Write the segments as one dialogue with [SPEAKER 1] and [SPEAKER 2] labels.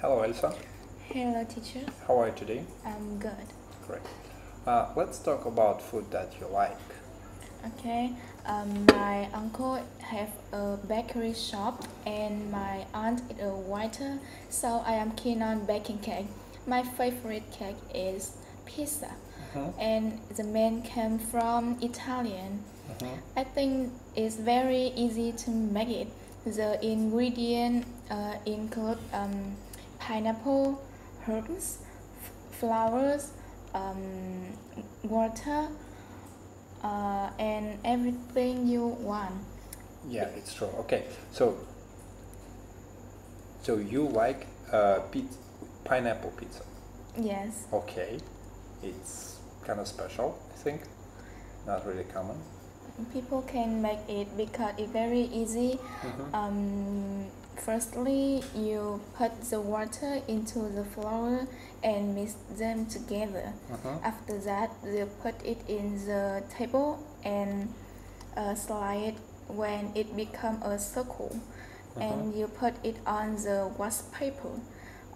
[SPEAKER 1] Hello, Elsa.
[SPEAKER 2] Hello, teacher.
[SPEAKER 1] How are you today?
[SPEAKER 2] I'm good.
[SPEAKER 1] Great. Uh, let's talk about food that you like.
[SPEAKER 2] Okay. Um, my uncle have a bakery shop, and my aunt is a waiter, so I am keen on baking cake. My favorite cake is pizza,
[SPEAKER 1] Mhm,
[SPEAKER 2] and the main came from Italian.
[SPEAKER 1] mhm.
[SPEAKER 2] I think it's very easy to make it. The ingredient uh, include um, pineapple, herbs, f- flowers, um, water, uh, and everything you want.
[SPEAKER 1] Yeah, it's true. Okay, so so you like uh, pizza, pineapple pizza?
[SPEAKER 2] Yes,
[SPEAKER 1] Okay, it's kind of special, I think. Not really common.
[SPEAKER 2] people can make it because it's very easy.
[SPEAKER 1] Mhm.
[SPEAKER 2] Um, firstly, you put the water into the flour and mix them together.
[SPEAKER 1] Mhm.
[SPEAKER 2] After that, you put it in the table and uh, slide it when it become a circle, and you put it on the wax paper.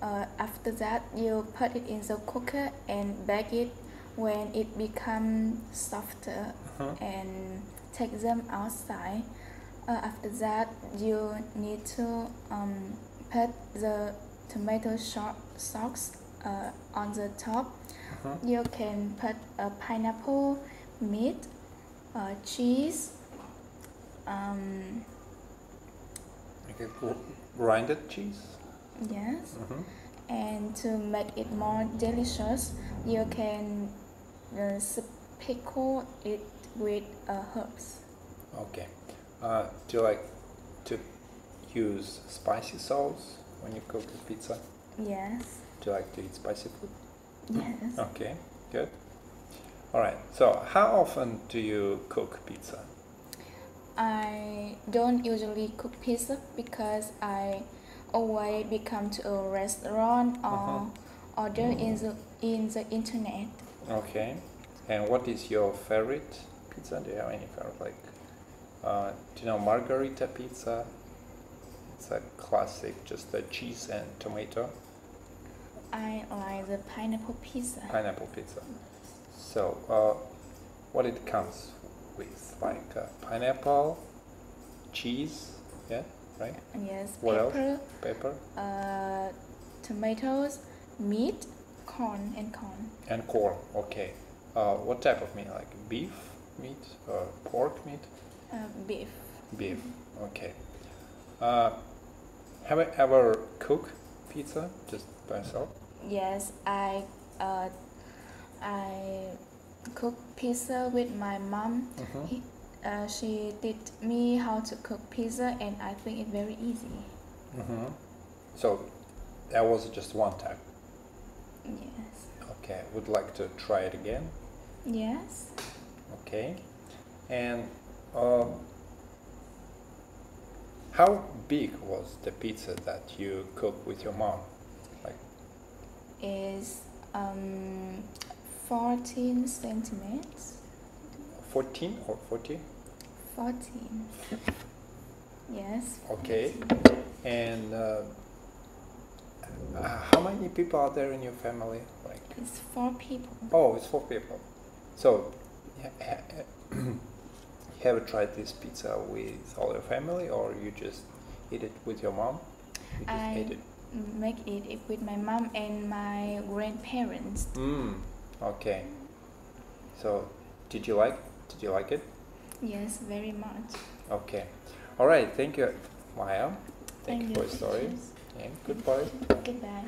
[SPEAKER 2] Uh, after that, you put it in the cooker and bake it when it become softer
[SPEAKER 1] Mhm.
[SPEAKER 2] and take them outside. Uh, after that, you need to um, put the tomato sauce uh, on the top.
[SPEAKER 1] Mhm.
[SPEAKER 2] You can put a pineapple, meat, uh, cheese, um,
[SPEAKER 1] Okay, grinded cheese.
[SPEAKER 2] yes,
[SPEAKER 1] Mhm.
[SPEAKER 2] and to make it more delicious, you can uh, sprinkle it with uh, herbs.
[SPEAKER 1] Okay. Uh, do you like to use spicy sauce when you cook a pizza?
[SPEAKER 2] Yes,
[SPEAKER 1] Do you like to eat spicy food?
[SPEAKER 2] yes.
[SPEAKER 1] Okay, good. All right. So, how often do you cook pizza?
[SPEAKER 2] I don't usually cook pizza because I always become to a restaurant or order in the in the internet.
[SPEAKER 1] Okay. And what is your favorite pizza? Do you have any favorite? Like, uh, do you know margherita pizza? It's a classic, just the cheese and tomato
[SPEAKER 2] I like the pineapple pizza.
[SPEAKER 1] pineapple pizza. So, uh, what it comes with? Like uh, pineapple, cheese, yeah, right?
[SPEAKER 2] Yes,
[SPEAKER 1] What else?
[SPEAKER 2] pepper,
[SPEAKER 1] Pepper
[SPEAKER 2] uh, tomatoes, meat, corn, and corn.
[SPEAKER 1] and corn. Okay. Uh, what type of meat? Like beef meat or pork meat?
[SPEAKER 2] Uh, beef.
[SPEAKER 1] Beef. Okay. Uh, have you ever cooked pizza just by yourself?
[SPEAKER 2] Yes, I uh, I cook pizza with my mom.
[SPEAKER 1] Mm-hmm.
[SPEAKER 2] He, uh, she did me how to cook pizza, and I think it's very easy.
[SPEAKER 1] Mm-hmm. So that was just one time.
[SPEAKER 2] Yes.
[SPEAKER 1] Okay. Would like to try it again.
[SPEAKER 2] Yes.
[SPEAKER 1] Okay. And um, how big was the pizza that you cooked with your mom? Like
[SPEAKER 2] Is um 14 centimeters.
[SPEAKER 1] 14 or 40?
[SPEAKER 2] 14. Yes.
[SPEAKER 1] Okay. And uh, uh, how many people are there in your family? Like
[SPEAKER 2] It's four people.
[SPEAKER 1] oh, it's four people. So, ha- ha- have you tried this pizza with all your family, or you just eat it with your mom? You
[SPEAKER 2] I
[SPEAKER 1] it.
[SPEAKER 2] make it with my mom and my grandparents.
[SPEAKER 1] Mm. Okay. So, did you like? Did you like it?
[SPEAKER 2] Yes, very much.
[SPEAKER 1] Okay. All right. Thank you, Maya. Thank,
[SPEAKER 2] Thank
[SPEAKER 1] you
[SPEAKER 2] you,
[SPEAKER 1] for your story. And goodbye.
[SPEAKER 2] Goodbye.